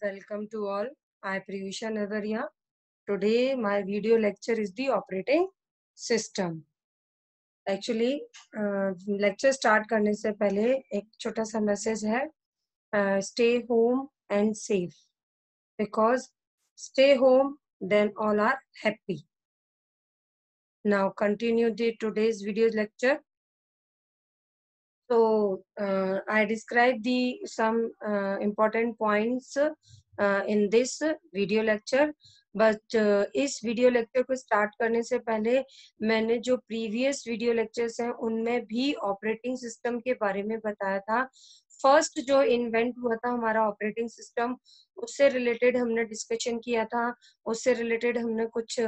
Welcome to all. I Priyusha Navaria. Today my video lecture is the operating system. Actually lecture start करने से पहले एक छोटा सा मैसेज है stay home and safe because stay home then all are happy. Now continue the today's video lecture. So uh, I describe the some uh, important points uh, in this video lecture. But uh, इस video lecture को start करने से पहले मैंने जो previous video lectures हैं उनमें भी ऑपरेटिंग सिस्टम के बारे में बताया था फ़र्स्ट जो इन्वेंट हुआ था हमारा ऑपरेटिंग सिस्टम उससे रिलेटेड हमने डिस्कशन किया था उससे रिलेटेड हमने कुछ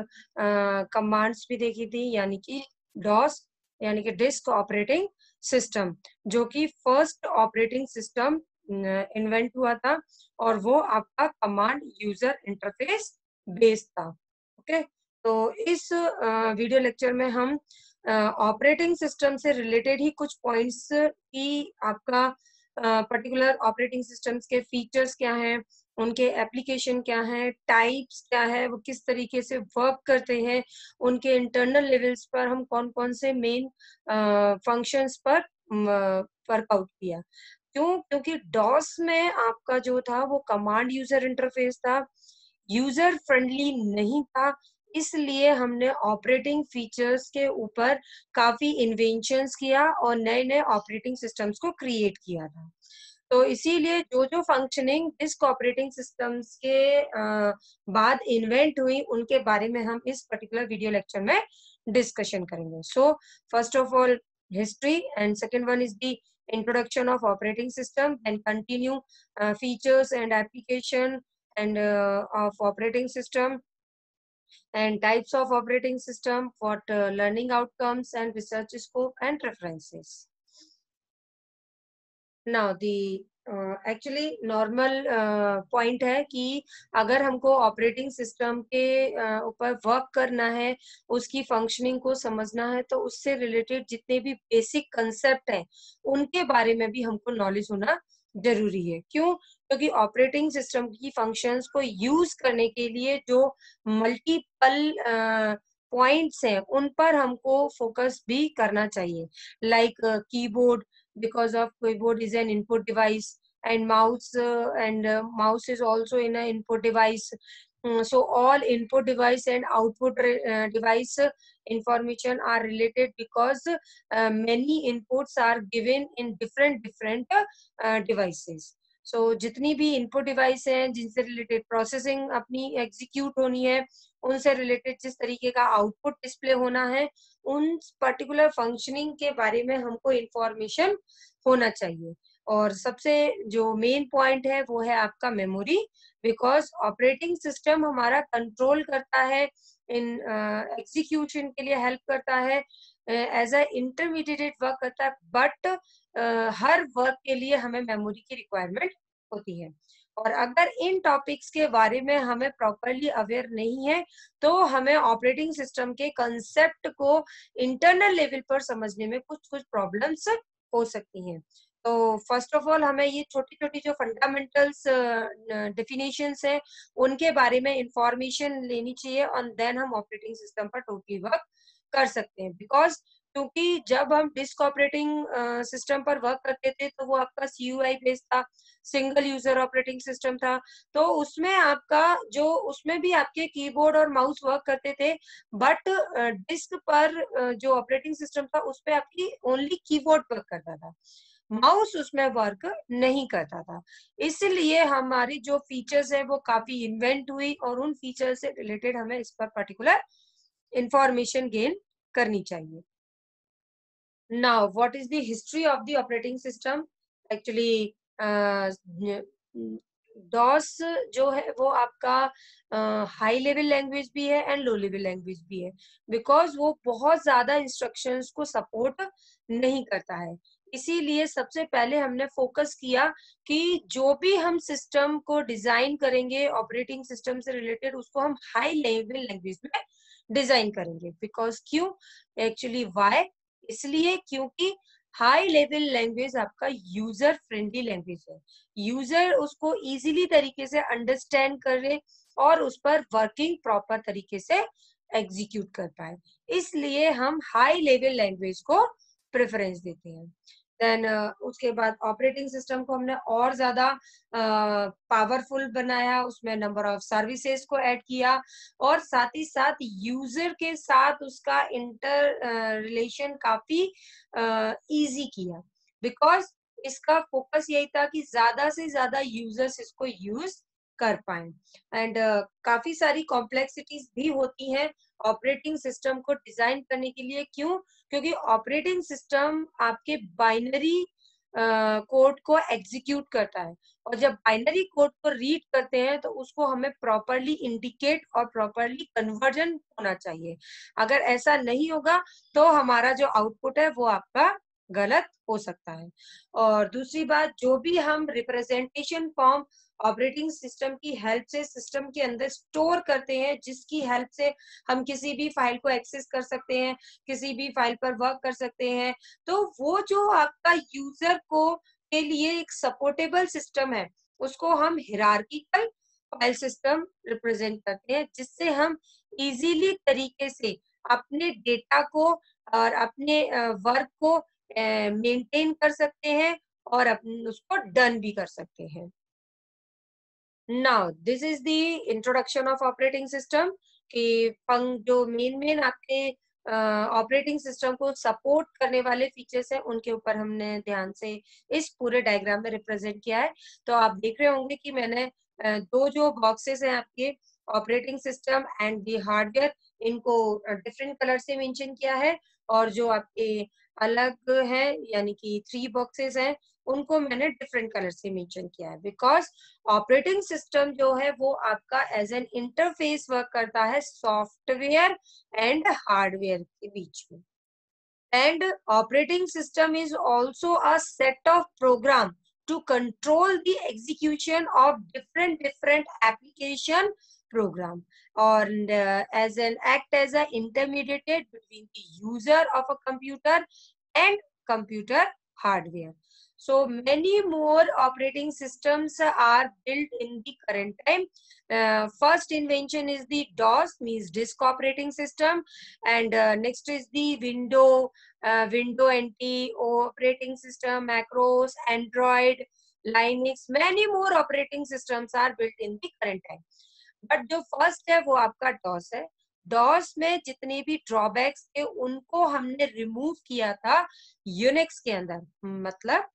कमांड्स uh, भी देखी थी यानी कि डॉस यानी कि डिस्क ऑपरेटिंग सिस्टम जो कि फ़र्स्ट ऑपरेटिंग सिस्टम इन्वेंट हुआ था और वो आपका कमांड यूज़र इंटरफेस बेस्ड था। ओके तो इस वीडियो लेक्चर में हम ऑपरेटिंग सिस्टम से रिलेटेड ही कुछ पॉइंट्स की आपका पर्टिकुलर ऑपरेटिंग सिस्टम्स के फीचर्स क्या हैं उनके एप्लीकेशन क्या है टाइप्स क्या है, वो किस तरीके से वर्क करते हैं, उनके इंटरनल लेवल्स पर हम कौन कौन से मेन फ़ंक्शंस पर वर्कआउट किया। क्यों? क्योंकि डॉस में आपका जो था, वो कमांड यूज़र इंटरफेस था यूज़र फ्रेंडली नहीं था, इसलिए हमने ऑपरेटिंग फीचर्स के ऊपर काफ़ी इन्वेंशन किया और नए नए ऑपरेटिंग सिस्टम्स को क्रिएट किया था। तो इसीलिए जो जो फंक्शनिंग डिस्क ऑपरेटिंग सिस्टम्स के बाद इन्वेंट हुई उनके बारे में हम इस पर्टिकुलर वीडियो लेक्चर में डिस्कशन करेंगे so first of all history and second one is the introduction of operating system and continue uh, features and application and uh, of operating system and types of operating system what uh, learning outcomes and research scope and references now the actually normal point है कि अगर हमको operating system के ऊपर uh, work करना है उसकी functioning को समझना है तो उससे रिलेटेड जितने भी बेसिक कंसेप्ट हैं उनके बारे में भी हमको नॉलेज होना ज़रूरी है। क्यों? क्योंकि ऑपरेटिंग सिस्टम की फ़ंक्शंस को यूज़ करने के लिए जो मल्टीपल पॉइंट्स हैं उन पर हमको फोकस भी करना चाहिए। Like keyboard because of keyboard is an input device and mouse uh, and uh, mouse is also in an input device. Um, so all input device and output uh, device information are related because uh, many inputs are given in different different uh, devices so so, जितनी भी input device है जिनसे related processing अपनी execute होनी है उनसे related जिस तरीके का आउटपुट डिस्प्ले होना है उन पर्टिकुलर फंक्शनिंग के बारे में हमको इंफॉर्मेशन होना चाहिए। और सबसे जो मेन पॉइंट है वो है आपका मेमोरी बिकॉज़ ऑपरेटिंग सिस्टम हमारा कंट्रोल करता है इन एग्जीक्यूशन uh, के लिए हेल्प करता है एज अ इंटरमीडिएट वर्क करता है बट uh, हर वर्क के लिए हमें मेमोरी की रिक्वायरमेंट होती है। और अगर इन टॉपिक्स के बारे में हमें प्रॉपरली अवेयर नहीं है तो हमें ऑपरेटिंग सिस्टम के कंसेप्ट को इंटरनल लेवल पर समझने में कुछ कुछ प्रॉब्लम्स हो सकती हैं। तो फ़र्स्ट ऑफ़ ऑल हमें ये छोटी छोटी जो फंडामेंटल्स डेफिनेशन है उनके बारे में इंफॉर्मेशन लेनी चाहिए और देन हम ऑपरेटिंग सिस्टम पर टोटली वर्क कर सकते हैं। बिकॉज़ क्योंकि जब हम डिस्क ऑपरेटिंग सिस्टम पर वर्क करते थे तो वो आपका सी यू आई बेस्ड था सिंगल यूज़र ऑपरेटिंग सिस्टम था तो उसमें आपका जो, उसमें भी आपके कीबोर्ड और माउस वर्क करते थे बट डिस्क पर जो ऑपरेटिंग सिस्टम था, उस पर आपकी ओनली कीबोर्ड वर्क करता था। माउस उसमें वर्क नहीं करता था। इसलिए हमारी जो फीचर्स है, वो काफ़ी इन्वेंट हुई और उन फीचर से रिलेटेड हमें इस पर पर्टिकुलर इंफॉर्मेशन गेन करनी चाहिए। Now what is history of the operating system? Actually uh, DOS जो है वो आपका हाई लेवल लैंग्वेज भी है एंड लो लेवल लैंग्वेज भी है। बिकॉज़ वो बहुत ज़्यादा इंस्ट्रक्शंस को सपोर्ट नहीं करता है। इसीलिए सबसे पहले हमने फोकस किया कि जो भी हम सिस्टम को डिज़ाइन करेंगे ऑपरेटिंग सिस्टम से रिलेटेड उसको हम हाई लेवल लैंग्वेज में डिज़ाइन करेंगे। बिकॉज़ क्यों? एक्चुअली वाई इसलिए क्योंकि हाई लेवल लैंग्वेज आपका यूज़र फ्रेंडली लैंग्वेज है। यूज़र उसको इजीली तरीके से अंडरस्टैंड कर और उस पर वर्किंग प्रॉपर तरीके से एग्जीक्यूट कर पाए। इसलिए हम हाई लेवल लैंग्वेज को प्रेफरेंस देते हैं। देन uh, उसके बाद ऑपरेटिंग सिस्टम को हमने और ज़्यादा पावरफुल बनाया उसमें नंबर ऑफ़ सर्विसेज़ को ऐड किया और साथ ही साथ यूज़र के साथ उसका इंटर रिलेशन काफ़ी इजी किया। बिकॉज़ इसका फोकस यही था कि ज़्यादा से ज़्यादा यूज़र्स इसको यूज़ कर पाए। एंड uh, काफ़ी सारी कॉम्प्लेक्सिटीज भी होती हैं ऑपरेटिंग सिस्टम को डिज़ाइन करने के लिए। क्यों? क्योंकि ऑपरेटिंग सिस्टम आपके बाइनरी कोड uh, को एग्जीक्यूट करता है। और जब बाइनरी कोड को रीड करते हैं तो उसको हमें प्रॉपरली इंडिकेट और प्रॉपरली कन्वर्जन होना चाहिए। अगर ऐसा नहीं होगा तो हमारा जो आउटपुट है वो आपका गलत हो सकता है। और दूसरी बात जो भी हम रिप्रेजेंटेशन फॉर्म ऑपरेटिंग सिस्टम की हेल्प से सिस्टम के अंदर स्टोर करते हैं, जिसकी हेल्प से हम किसी भी फ़ाइल को एक्सेस कर सकते हैं, किसी भी फ़ाइल पर वर्क कर सकते हैं। तो वो जो आपका यूज़र को के लिए एक सपोर्टेबल सिस्टम है, उसको हम हिरार्किकल फ़ाइल सिस्टम रिप्रेजेंट करते हैं, जिससे हम इजीली तरीके से अपने डेटा को और अपने वर्क को मेंटेन कर सकते हैं और अपने उसको डन भी कर सकते हैं। Now this is the introduction of operating system कि पंग जो मेन मेन आपके ऑपरेटिंग uh, सिस्टम को सपोर्ट करने वाले फीचर्स हैं उनके ऊपर हमने ध्यान से इस पूरे डायग्राम में रिप्रेजेंट किया है। तो आप देख रहे होंगे कि मैंने दो जो बॉक्सेस हैं आपके operating system and the hardware इनको डिफरेंट कलर से मेंशन किया है। और जो आपके अलग है यानी कि थ्री बॉक्सेस हैं उनको मैंने डिफरेंट कलर से मेंशन किया है। बिकॉज़ ऑपरेटिंग सिस्टम जो है, वो आपका एज एन इंटरफेस वर्क करता है सॉफ्टवेयर एंड हार्डवेयर के बीच में। And operating system is also a set of program to control the execution of different different application program और as an act as a intermediated between the user of a computer and computer hardware So many more operating systems are built in the current time. Uh, first invention is the DOS, means disk operating system, and uh, next is the Window, uh, Window NT operating system, macros, Android, Linux. Many more operating systems are built in the current time. But the first है वो आपका DOS है DOS में जितने भी drawbacks थे, उनको हमने रिमूव किया था यूनिक्स के अंदर। मतलब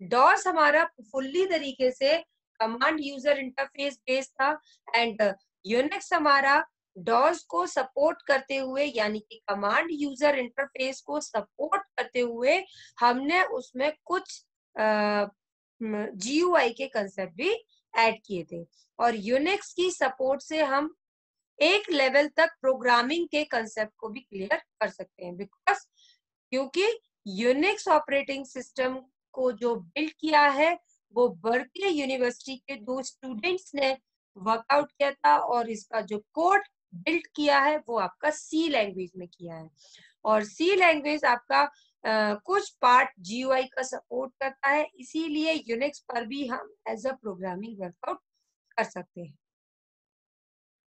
डॉस हमारा फुल्ली तरीके से कमांड यूज़र इंटरफेस बेस्ड था एंड यूनिक्स हमारा डॉस को सपोर्ट करते हुए, यानी कि कमांड यूज़र इंटरफेस को सपोर्ट करते हुए हमने उसमें कुछ जीयूआई के कंसेप्ट भी ऐड किए थे। और यूनिक्स की सपोर्ट से हम एक लेवल तक प्रोग्रामिंग के कंसेप्ट को भी क्लियर कर सकते हैं। बिकॉज़ क्योंकि यूनिक्स ऑपरेटिंग सिस्टम को जो बिल्ड किया है वो बर्कले यूनिवर्सिटी के दो स्टूडेंट्स ने वर्कआउट किया था और इसका जो कोड बिल्ड किया है वो आपका सी लैंग्वेज में किया है। और सी लैंग्वेज आपका आ, कुछ पार्ट जीयूआई का सपोर्ट करता है। इसीलिए यूनिक्स पर भी हम एज अ प्रोग्रामिंग वर्कआउट कर सकते हैं।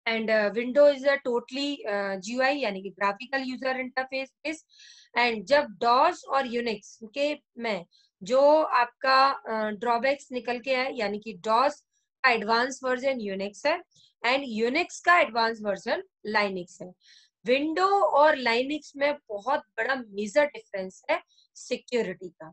And window is a totally GUI यानी कि graphical user interface base and जब डॉस और यूनिक्स के में जो आपका ड्रॉबैक्स निकल के है यानी कि डॉस का एडवांस वर्जन यूनिक्स है एंड यूनिक्स का एडवांस वर्जन लाइनिक्स है. विंडो और लाइनिक्स में बहुत बड़ा मेजर डिफरेंस है सिक्योरिटी का.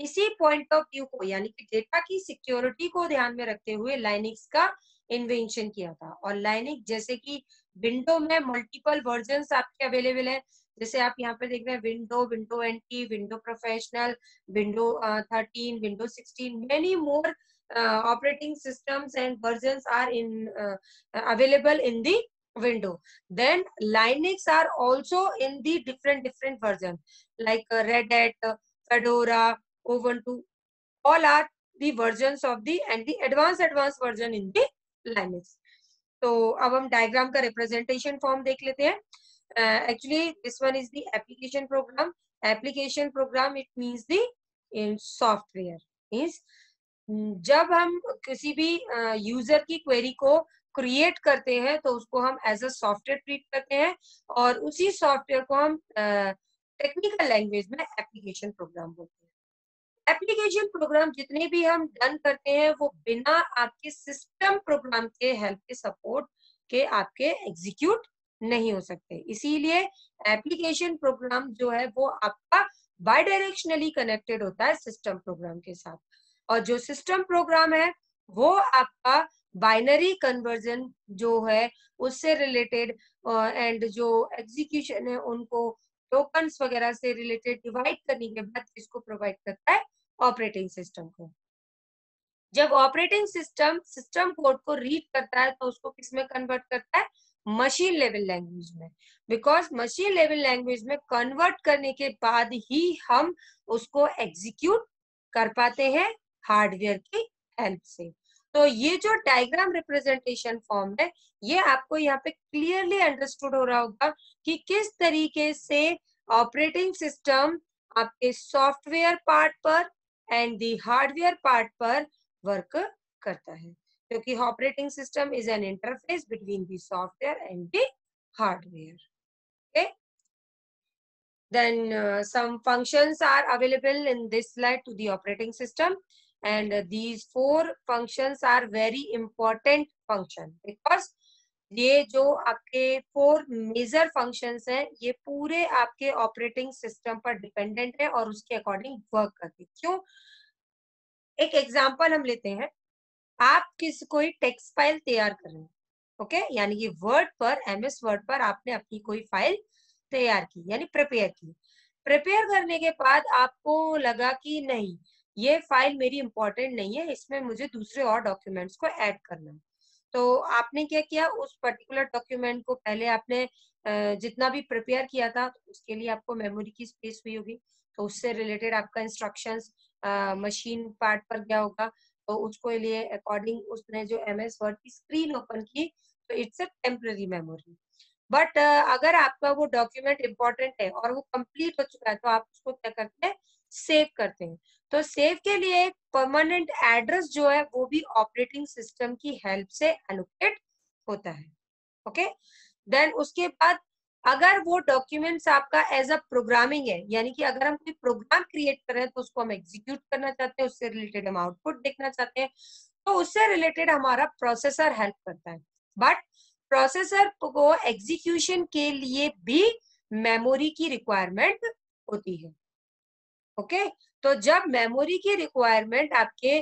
इसी पॉइंट ऑफ़ व्यू को, यानी कि डेटा की सिक्योरिटी को ध्यान में रखते हुए लाइनिक्स का इन्वेंशन किया था। और लाइनिक जैसे कि विंडो में मल्टीपल वर्जन आपके अवेलेबल है। जैसे आप यहाँ पर देख रहे हैं, window window NT, window professional window thirteen window sixteen many more operating system and version are in available in the window then Linux are also in the different different version like Red Hat Fedora Ubuntu all are दर्जन of the and the advance advance version in the linux तो अब हम diagram का representation form देख लेते हैं। Actually this one is the application program. Application program it means the software means जब हम किसी भी यूज़र uh, की क्वेरी को क्रिएट करते हैं तो उसको हम एज अ सॉफ्टवेयर ट्रीट करते हैं और उसी सॉफ्टवेयर को हम टेक्निकल uh, लैंग्वेज में एप्लीकेशन प्रोग्राम बोलते हैं। एप्लीकेशन प्रोग्राम जितने भी हम डन करते हैं, वो बिना आपके सिस्टम प्रोग्राम के हेल्प के सपोर्ट के आपके एग्जीक्यूट नहीं हो सकते। इसीलिए एप्लीकेशन प्रोग्राम जो है, वो आपका बाय डायरेक्शनली कनेक्टेड होता है सिस्टम प्रोग्राम के साथ। और जो सिस्टम प्रोग्राम है, वो आपका बाइनरी कन्वर्जन जो है, उससे रिलेटेड एंड जो एग्जीक्यूशन है, उनको टोकन्स वगैरह से रिलेटेड डिवाइड करने के बाद इसको प्रोवाइड करता है? ऑपरेटिंग सिस्टम को। जब ऑपरेटिंग सिस्टम सिस्टम कोड को रीड करता है तो उसको किसमें कन्वर्ट करता है? मशीन लेवल लैंग्वेज में। बिकॉज़ मशीन लेवल लैंग्वेज में कन्वर्ट करने के बाद ही हम उसको एग्जीक्यूट कर पाते हैं हार्डवेयर की हेल्प से। तो ये जो डायग्राम रिप्रेजेंटेशन फॉर्म है ये आपको यहाँ पे क्लियरली अंडरस्टूड हो रहा होगा कि किस तरीके से ऑपरेटिंग सिस्टम आपके सॉफ्टवेयर पार्ट पर एंड दी हार्डवेयर पार्ट पर वर्क करता है। क्योंकि operating system is an interface between the software and the hardware okay? Then uh, some functions are available in this slide to the operating system and these four functions are very important function because ये जो आपके four major functions हैं, ये पूरे आपके operating system पर dependent है और उसके अकॉर्डिंग वर्क करती क्यों? एक एग्जांपल हम लेते हैं। आप किस कोई टेक्स्ट फ़ाइल तैयार कर रहे हैं ओके यानी कि वर्ड पर एमएस वर्ड पर आपने अपनी कोई फ़ाइल तैयार की, यानी प्रिपेयर की। प्रिपेयर करने के बाद आपको लगा कि नहीं ये फ़ाइल मेरी इंपॉर्टेंट नहीं है, इसमें मुझे दूसरे और डॉक्यूमेंट्स को ऐड करना है। तो आपने क्या किया? उस पर्टिकुलर डॉक्यूमेंट को पहले आपने जितना भी प्रिपेयर किया था तो उसके लिए आपको मेमोरी की स्पेस हुई होगी। तो उससे रिलेटेड आपका इंस्ट्रक्शंस मशीन पार्ट पर गया होगा। तो उसको लिए अकॉर्डिंग उसने जो एम एस वर्ड की स्क्रीन ओपन की तो it's a temporary memory but अगर आपका वो डॉक्यूमेंट इम्पोर्टेंट है और वो कंप्लीट हो चुका है तो आप उसको क्या करते हैं? सेव करते हैं। तो सेव के लिए एक परमानेंट एड्रेस जो है, वो भी ऑपरेटिंग सिस्टम की हेल्प से एलोकेट होता है। ओके देन उसके बाद अगर वो डॉक्यूमेंट्स आपका एज अ प्रोग्रामिंग है, यानी कि अगर हम कोई प्रोग्राम क्रिएट कर रहे हैं तो उसको हम एग्जीक्यूट करना चाहते हैं, उससे रिलेटेड हम आउटपुट देखना चाहते हैं तो उससे रिलेटेड हमारा प्रोसेसर हेल्प करता है। बट प्रोसेसर को एग्जीक्यूशन के लिए भी मेमोरी की रिक्वायरमेंट होती है। ओके? तो जब मेमोरी की रिक्वायरमेंट आपके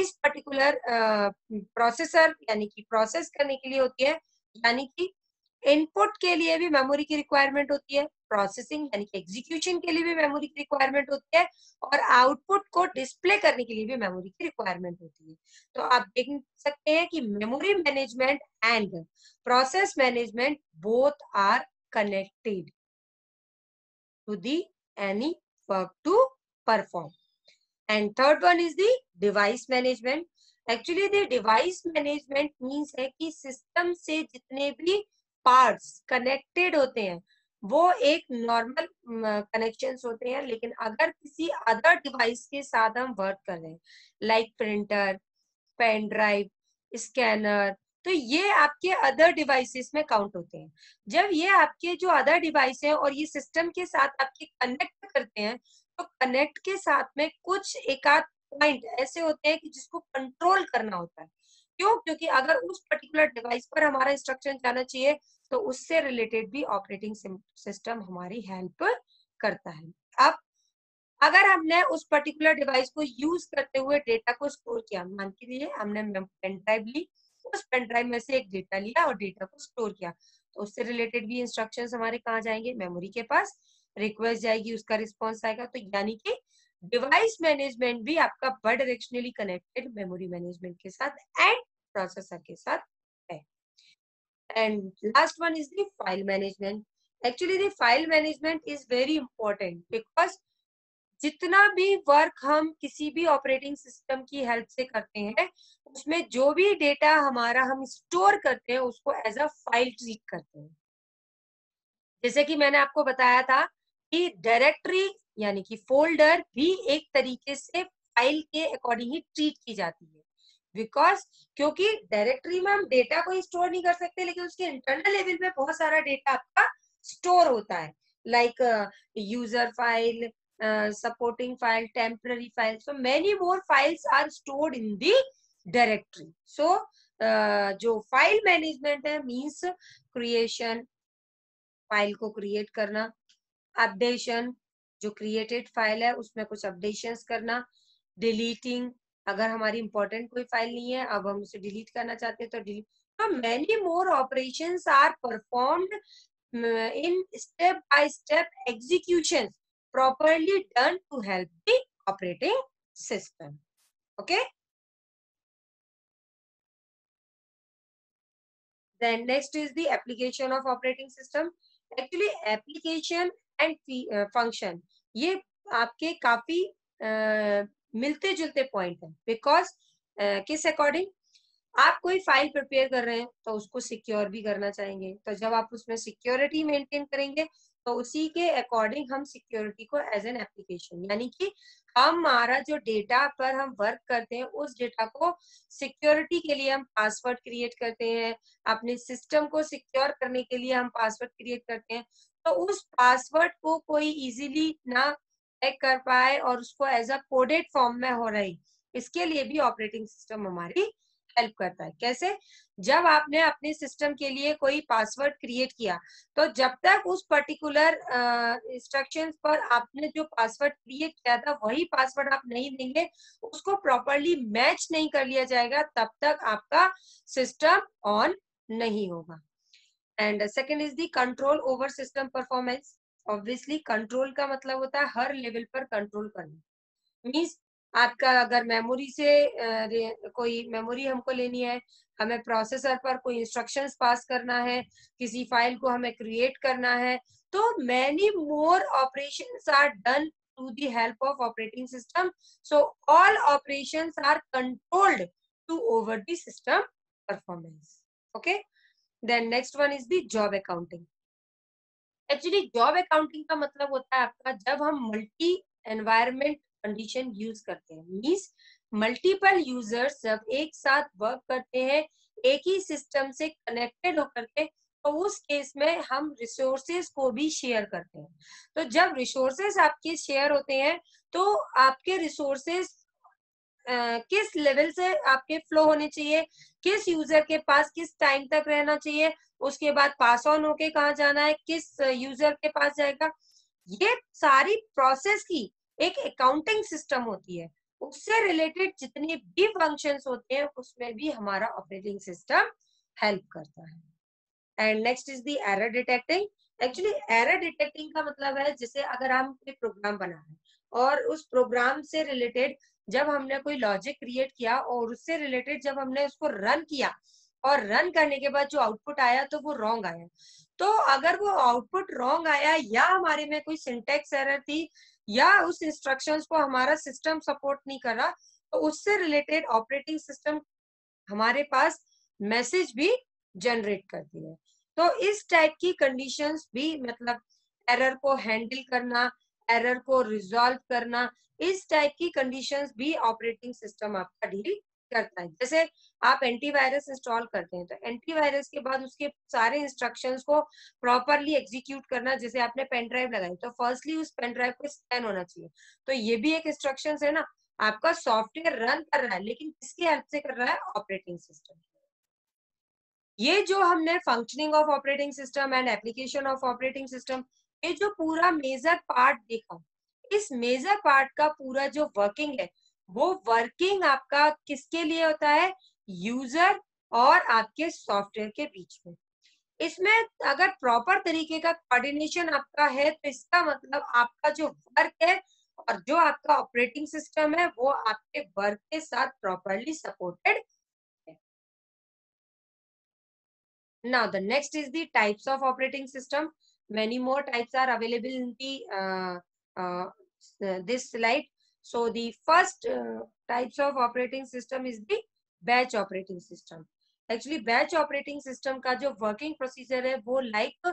इस पर्टिकुलर प्रोसेसर यानी कि प्रोसेस करने के लिए होती है, यानी कि इनपुट के लिए भी मेमोरी की रिक्वायरमेंट होती है प्रोसेसिंग यानी कि एग्जीक्यूशन के लिए भी मेमोरी की रिक्वायरमेंट होती है, और आउटपुट को डिस्प्ले करने के लिए भी मेमोरी की रिक्वायरमेंट होती है। तो आप देख सकते हैं कि memory management and process management both are connected to the any work to perform. And third one is the device management. Actually the device management means है कि system से जितने भी parts connected होते हैं वो एक नॉर्मल कनेक्शंस होते हैं लेकिन अगर किसी अदर डिवाइस के साथ हम वर्क कर रहे हैं like printer pen drive scanner तो ये आपके अदर डिवाइसेस में काउंट होते हैं। जब ये आपके जो अदर डिवाइस है और ये सिस्टम के साथ आपके कनेक्ट करते हैं तो कनेक्ट के साथ में कुछ एकाध पॉइंट ऐसे होते हैं कि जिसको कंट्रोल करना होता है। क्यों? क्योंकि अगर उस पर्टिकुलर डिवाइस पर हमारा इंस्ट्रक्शन जाना चाहिए तो उससे रिलेटेड भी ऑपरेटिंग सिस्टम हमारी हेल्प करता है। अब, अगर हमने उस पर्टिकुलर डिवाइस को यूज़ करते हुए डेटा को स्टोर किया, मान के लिए हमने पेन ड्राइव ली उस पेन ड्राइव में से एक डेटा लिया और डेटा को स्टोर किया। तो उससे रिलेटेड भी इंस्ट्रक्शन हमारे कहाँ जाएँगे? मेमोरी के पास रिक्वेस्ट जाएगी, उसका रिस्पॉन्स आएगा। तो यानी कि डिवाइस मैनेजमेंट भी आपका बड़ डायरेक्शनली कनेक्टेड मेमोरी मैनेजमेंट के साथ एंड प्रोसेसर के साथ है। And last one is the file management actually the file management is very important because जितना भी वर्क हम किसी भी ऑपरेटिंग सिस्टम की हेल्प से करते हैं, उसमें जो भी डेटा हमारा हम स्टोर करते हैं, उसको एज अ फ़ाइल ट्रीट करते हैं। जैसे कि मैंने आपको बताया था कि डायरेक्टरी यानी कि फोल्डर भी एक तरीके से फ़ाइल के अकॉर्डिंग ही ट्रीट की जाती है। बिकॉज़ क्योंकि डायरेक्टरी में हम डेटा को स्टोर नहीं कर सकते, लेकिन उसके इंटरनल लेवल पे बहुत सारा डेटा आपका स्टोर होता है। Like user file supporting file temporary file so many more files are stored in the directory so जो फ़ाइल मैनेजमेंट है मीन्स क्रिएशन फ़ाइल को क्रिएट करना अपडेशन जो क्रिएटेड फ़ाइल है, उसमें कुछ अपडेशन करना डिलीटिंग अगर हमारी इंपॉर्टेंट कोई फ़ाइल नहीं है, अब हम उसे डिलीट करना चाहते हैं तो डिलीट तो many more operation are performed in step by step execution properly done to help the operating system okay then next is the application of operating system actually application and uh, function ये आपके काफ़ी uh, मिलते जुलते point है because uh, किस according आप कोई file prepare कर रहे हैं तो उसको सिक्योर भी करना चाहेंगे तो जब आप उसमें सिक्योरिटी मेंटेन करेंगे तो उसी के अकॉर्डिंग हम सिक्योरिटी को एज एन एप्लीकेशन यानी कि हमारा जो डेटा पर हम वर्क करते हैं, उस डेटा को सिक्योरिटी के लिए हम पासवर्ड क्रिएट करते हैं, अपने सिस्टम को सिक्योर करने के लिए हम पासवर्ड क्रिएट करते हैं तो उस पासवर्ड को कोई इजीली ना चेक कर पाए और उसको एज अ कोडेड फॉर्म में हो रही, इसके लिए भी ऑपरेटिंग सिस्टम हमारी हेल्प करता है। कैसे? जब आपने अपने सिस्टम के लिए कोई पासवर्ड क्रिएट किया तो जब तक उस पर्टिकुलर इंस्ट्रक्शंस पर आपने जो पासवर्ड क्रिएट किया था, वही पासवर्ड आप नहीं देंगे, उसको प्रॉपरली मैच नहीं कर लिया जाएगा, तब तक आपका सिस्टम ऑन नहीं होगा। And second is the control over system performance obviously control का मतलब होता है हर लेवल पर कंट्रोल करना। मीन्स आपका अगर मेमोरी से कोई मेमोरी हमको लेनी है, हमें प्रोसेसर पर कोई इंस्ट्रक्शंस पास करना है, किसी फ़ाइल को हमें क्रिएट करना है तो many more operation are done to the help of operating system so all operation are controlled to over the system performance okay then next one is the job accounting actually job accounting का मतलब होता है आपका जब हम multi environment condition use करते हैं। Means multiple users जब एक साथ वर्क करते हैं, एक ही सिस्टम से कनेक्टेड होकर के तो उस केस में हम रिसोर्सेज को भी शेयर करते हैं। तो जब रिसोर्सेज आपके शेयर होते हैं तो आपके रिसोर्सेज किस लेवल से आपके फ्लो होने चाहिए, किस यूज़र के पास किस टाइम तक रहना चाहिए, उसके बाद पास ऑन होके कहा जाना है, किस यूज़र के पास जाएगा, ये सारी प्रोसेस की एक अकाउंटिंग सिस्टम होती है, उससे रिलेटेड जितने भी फ़ंक्शंस होते हैं, उसमें भी हमारा ऑपरेटिंग सिस्टम हेल्प करता है। And next is the error detecting actually error detecting का मतलब है, जैसे अगर हम कोई प्रोग्राम बना रहे हैं और उस प्रोग्राम से रिलेटेड जब हमने कोई लॉजिक क्रिएट किया और उससे रिलेटेड जब हमने उसको रन किया और रन करने के बाद जो आउटपुट आया तो वो रॉन्ग आया। तो अगर वो आउटपुट रॉन्ग आया या हमारे में कोई सिंटेक्स एरर थी या उस इंस्ट्रक्शंस को हमारा सिस्टम सपोर्ट नहीं कर रहा तो उससे रिलेटेड ऑपरेटिंग सिस्टम हमारे पास मैसेज भी जनरेट करती है। तो इस टाइप की कंडीशंस भी मतलब एरर को हैंडल करना एरर को रिजॉल्व करना, इस टाइप की कंडीशंस भी ऑपरेटिंग सिस्टम आपका डील करता है। जैसे आप एंटीवायरस इंस्टॉल करते हैं तो एंटीवायरस के बाद उसके सारे इंस्ट्रक्शंस को प्रॉपरली एग्जीक्यूट करना, जैसे आपने पेन ड्राइव लगाई तो फर्स्टली उस पेन ड्राइव को स्कैन होना चाहिए। तो ये भी एक इंस्ट्रक्शन है ना, आपका सॉफ्टवेयर रन कर रहा है, लेकिन किसकी हेल्प से कर रहा है? ऑपरेटिंग सिस्टम ये जो हमने functioning of operating system and application of operating system ये जो पूरा मेजर पार्ट देखा, इस मेजर पार्ट का पूरा जो वर्किंग है वो वर्किंग आपका किसके लिए होता है? यूज़र और आपके सॉफ्टवेयर के बीच में। इसमें अगर प्रॉपर तरीके का कोऑर्डिनेशन आपका है तो इसका मतलब आपका जो वर्क है और जो आपका ऑपरेटिंग सिस्टम है वो आपके वर्क के साथ properly supported now the next is the types of operating system. Many more types are available in the uh, uh, slide. So the first uh, types of operating system is the batch operating system. Actually batch operating system का जो working procedure है वो like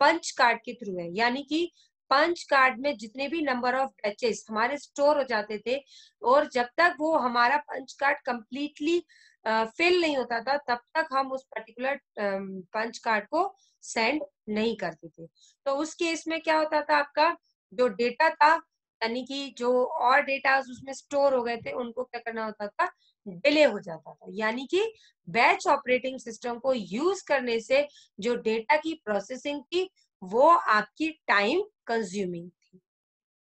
punch card के through है. यानी कि punch card में जितने भी नंबर ऑफ़ बैचेस हमारे स्टोर हो जाते थे और जब तक वो हमारा पंच कार्ड कंप्लीटली फिल नहीं होता था तब तक हम उस पर्टिकुलर पंच कार्ड को सेंड नहीं करते थे. तो उस केस में क्या होता था आपका? जो डेटा था यानी कि जो और डेटा उसमें स्टोर हो गए थे, उनको क्या करना होता था? डिले हो जाता था। यानी कि बैच ऑपरेटिंग सिस्टम को यूज़ करने से जो डेटा की प्रोसेसिंग थी, वो आपकी टाइम कंज्यूमिंग थी।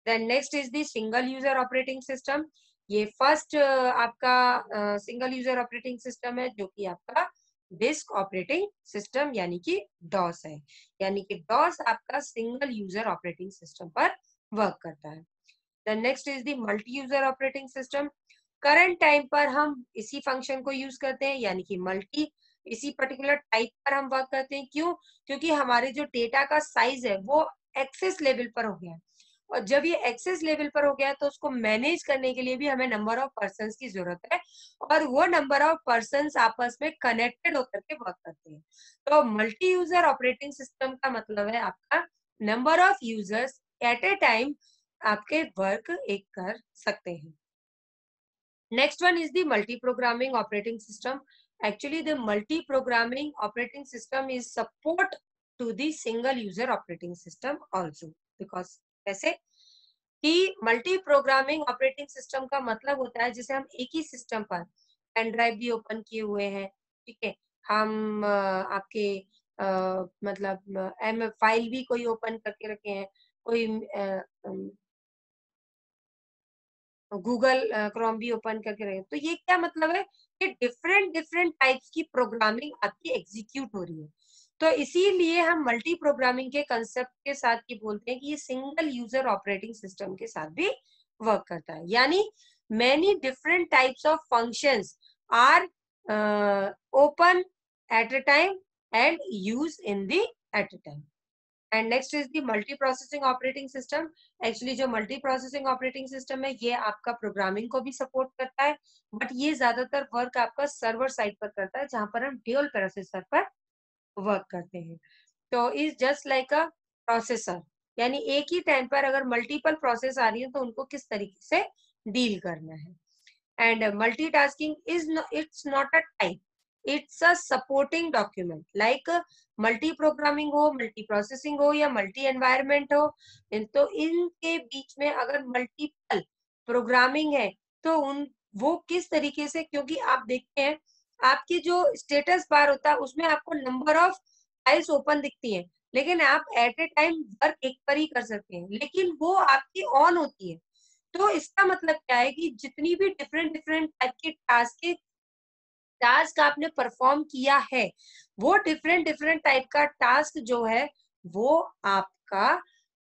Then next is the single user operating system ये फ़र्स्ट आपका सिंगल यूज़र ऑपरेटिंग सिस्टम है, जो कि आपका डिस्क ऑपरेटिंग सिस्टम यानी कि डॉस है। यानी कि डॉस आपका सिंगल यूज़र ऑपरेटिंग सिस्टम पर वर्क करता है। Then next is the multi user operating system current time पर हम इसी फ़ंक्शन को यूज़ करते हैं, यानी कि मल्टी इसी पर्टिकुलर टाइप पर हम वर्क करते हैं। क्यों? क्योंकि हमारे जो डेटा का साइज़ है, वो एक्सेस लेवल पर हो गया है। और जब ये एक्सेस लेवल पर हो गया तो उसको मैनेज करने के लिए भी हमें नंबर ऑफ़ पर्सन की ज़रूरत है। और वो नंबर ऑफ़ पर्सन आपस में कनेक्टेड होकर के वर्क करते हैं। तो मल्टी यूज़र ऑपरेटिंग सिस्टम का मतलब है आपका number of users at a time आपके वर्क एक कर सकते हैं। Next one is the multi programming operating system. Actually the multi programming operating system is support to the single user operating system also because कैसे कि multi programming operating system का मतलब होता है जैसे हम एक ही सिस्टम पर पेन भी ओपन किए हुए हैं ठीक है? हम आपके आ, मतलब एम फ़ाइल भी कोई ओपन करके रखे हैं कोई गूगल क्रोम भी ओपन करके रहे। तो ये क्या मतलब है कि डिफरेंट डिफरेंट टाइप्स की प्रोग्रामिंग आपकी एग्जीक्यूट हो रही है। तो इसीलिए हम मल्टी प्रोग्रामिंग के कंसेप्ट के साथ ये बोलते हैं कि ये सिंगल यूज़र ऑपरेटिंग सिस्टम के साथ भी वर्क करता है। यानी many different types of functions are open at a time and use in the at a time. And next is the multi processing operating system actually जो multi processing operating system है, ये आपका programming को भी support करता है but ये ज़्यादातर वर्क आपका सर्वर साइड पर करता है, जहाँ पर हम ड्यूल प्रोसेसर पर वर्क करते हैं। तो is just like a processor यानी एक ही टाइम पर अगर मल्टीपल प्रोसेस आ रही है तो उनको किस तरीके से डील करना है। And multi tasking is it's not a type it's a supporting document like multi programming हो मल्टी प्रोसेसिंग हो या मल्टी एनवायरमेंट हो तो इनके बीच में अगर मल्टीपल प्रोग्रामिंग है तो उन, वो किस तरीके से, क्योंकि आप देखते हैं, आपकी जो स्टेटस बार होता है, उसमें आपको नंबर ऑफ़ फाइल्स ओपन दिखती है। लेकिन आप एट ए टाइम वर्क एक पर ही कर सकते हैं, लेकिन वो आपकी ऑन होती है। तो इसका मतलब क्या है कि जितनी भी डिफरेंट डिफरेंट टाइप के टास्क टास्क आपने परफॉर्म किया है, वो डिफरेंट डिफरेंट टाइप का टास्क जो है, वो आपका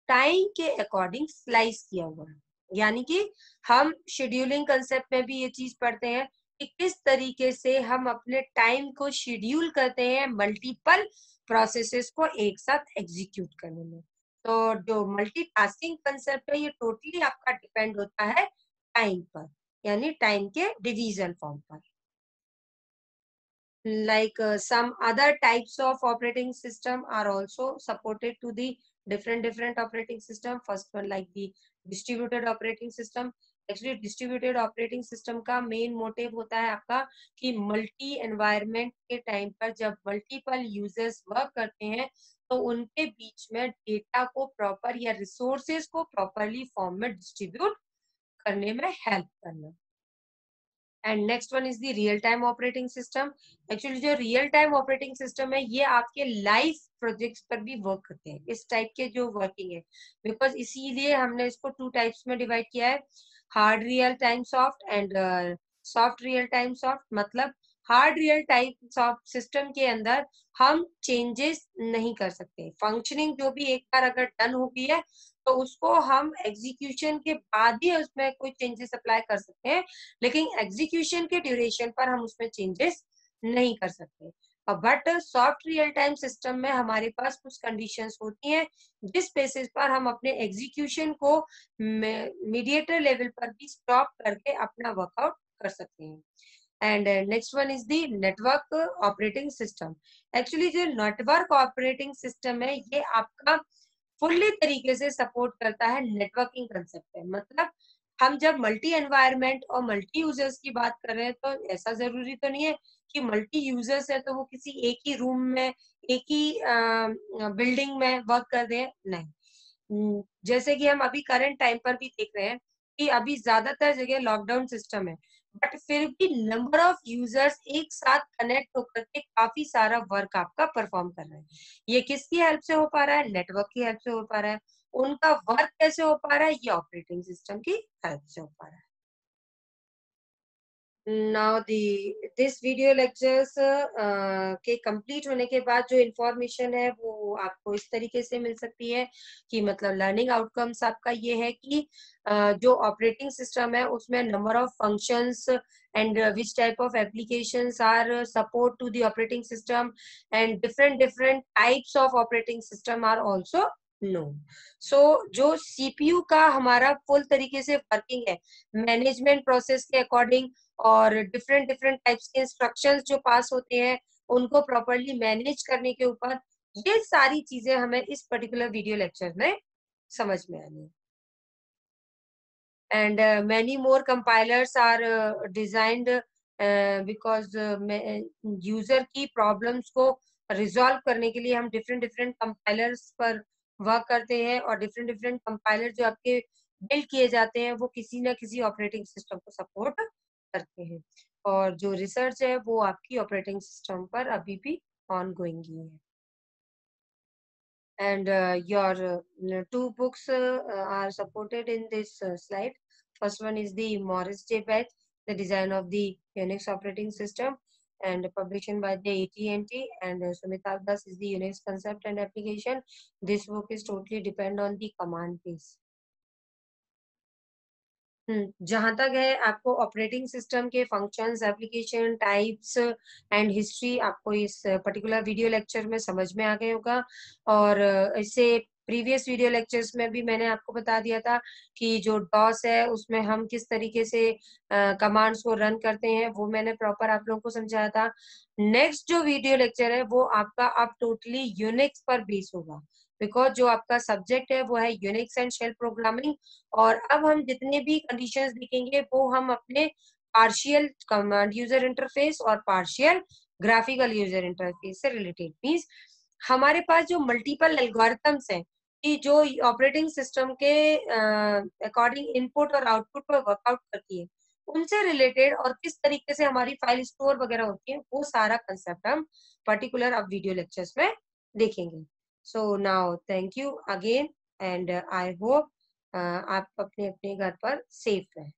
टाइम के अकॉर्डिंग स्लाइस किया हुआ है। यानी कि हम शेड्यूलिंग कंसेप्ट में भी ये चीज़ पढ़ते हैं कि किस तरीके से हम अपने टाइम को शेड्यूल करते हैं मल्टीपल प्रोसेसेस को एक साथ एग्जीक्यूट करने में। तो जो मल्टीटास्किंग कंसेप्ट है, ये टोटली आपका डिपेंड होता है टाइम पर, यानी टाइम के डिवीज़न फॉर्म पर। Like uh, some other types of operating system are also supported to the different different operating system first one like the distributed operating system actually distributed operating system का main motive होता है आपका कि multi environment के time पर जब multiple users work करते हैं तो उनके बीच में डेटा को प्रॉपर या रिसोर्सेज को प्रॉपरली फॉर्म में डिस्ट्रीब्यूट करने में हेल्प करना and next one is the real time operating system actually जो रियल टाइम ऑपरेटिंग सिस्टम है, ये आपके लाइव प्रोजेक्ट्स पर भी वर्क करते हैं। इस टाइप के जो वर्किंग है। बिकॉज़ इसीलिए हमने इसको टू टाइप्स में डिवाइड किया है। Hard real time soft and soft real time soft मतलब hard real time soft system के अंदर हम चेंजेस नहीं कर सकते। फंक्शनिंग जो भी एक बार अगर डन हो गई है तो उसको हम एग्जीक्यूशन के बाद ही उसमें कोई चेंजेस अप्लाई कर सकते हैं, लेकिन एग्जीक्यूशन के ड्यूरेशन पर हम उसमें चेंजेस नहीं कर सकते। But soft real time system में हमारे पास कुछ कंडीशंस होती हैं, जिस बेसिस पर हम अपने एग्जीक्यूशन को मीडिएटर लेवल पर भी स्टॉप करके अपना वर्कआउट कर सकते हैं। And next one is the network operating system actually जो नेटवर्क ऑपरेटिंग सिस्टम है, ये आपका फुल्ली तरीके से सपोर्ट करता है नेटवर्किंग कंसेप्ट मतलब हम जब मल्टी एनवायरमेंट और मल्टी यूज़र्स की बात कर रहे हैं तो ऐसा ज़रूरी तो नहीं है कि मल्टी यूज़र्स है तो वो किसी एक ही रूम में, एक ही बिल्डिंग में वर्क कर रहे हैं? नहीं। जैसे कि हम अभी करंट टाइम पर भी देख रहे हैं कि अभी ज़्यादातर जगह लॉकडाउन सिस्टम है। बट फिर भी नंबर ऑफ़ यूज़र्स एक साथ कनेक्ट होकर के काफ़ी सारा वर्क आपका परफॉर्म कर रहे हैं। ये किसकी हेल्प से हो पा रहा है? नेटवर्क की हेल्प से हो पा रहा है। उनका वर्क कैसे हो पा रहा है? ये ऑपरेटिंग सिस्टम की हेल्प से हो पा रहा है। Now the this video lectures के कंप्लीट होने के बाद जो इन्फॉर्मेशन है वो आपको इस तरीके से मिल सकती है कि मतलब लर्निंग आउटकम्स आपका ये है कि uh, जो ऑपरेटिंग सिस्टम है उसमें number of functions which type of applications are uh, support to the operating system and different different types of operating system are also know so जो सीपीयू का हमारा फुल तरीके से वर्किंग है management process के according और different different types के instructions जो पास होते हैं उनको प्रॉपरली मैनेज करने के ऊपर ये सारी चीज़ें हमें इस पर्टिकुलर वीडियो लेक्चर में समझ में many more compilers are uh, designed uh, because user की प्रॉब्लम्स को रिजॉल्व करने के लिए हम डिफरेंट डिफरेंट कंपाइलर्स पर वर्क करते हैं और डिफरेंट डिफरेंट कंपाइलर जो आपके बिल्ड किए जाते हैं वो किसी ना किसी ऑपरेटिंग सिस्टम को सपोर्ट करते हैं और जो रिसर्च है वो आपकी ऑपरेटिंग सिस्टम पर अभी भी ऑन गोइंग ही है and uh, your uh, two books uh, are supported in this slide First one is the Morris J. Batch, the design of the Unix operating system and published by the AT&T and uh, Sumita Das is the Unix concept and application. This book is totally depend on the command base. जहाँ तक है आपको operating system के functions application types and history आपको इस particular video lecture में समझ में आ गए होगा। और इससे प्रीवियस वीडियो लेक्चर्स में भी मैंने आपको बता दिया था कि जो डॉस है, उसमें हम किस तरीके से कमांड्स को रन करते हैं, वो मैंने प्रॉपर आप लोगों को समझाया था। नेक्स्ट जो वीडियो लेक्चर है, वो आपका अब टोटली यूनिक्स पर बेस होगा। बिकॉज़ जो आपका सब्जेक्ट है, वो है यूनिक्स एंड शेल प्रोग्रामिंग और अब हम जितने भी कंडीशंस देखेंगे, वो हम अपने पार्शियल कमांड यूज़र इंटरफेस और पार्शियल ग्राफिकल यूज़र इंटरफेस से रिलेटेड मीन्स हमारे पास जो मल्टीपल एल्गोरिथम्स हैं, कि जो ऑपरेटिंग सिस्टम के अकॉर्डिंग इनपुट और आउटपुट पर वर्कआउट करती है, उनसे रिलेटेड और किस तरीके से हमारी फ़ाइल स्टोर वगैरह होती है, वो सारा कंसेप्ट हम पर्टिकुलर अब वीडियो लेक्चर्स में देखेंगे। So now thank you again and I hope आप अपने अपने घर पर सेफ़ रहें।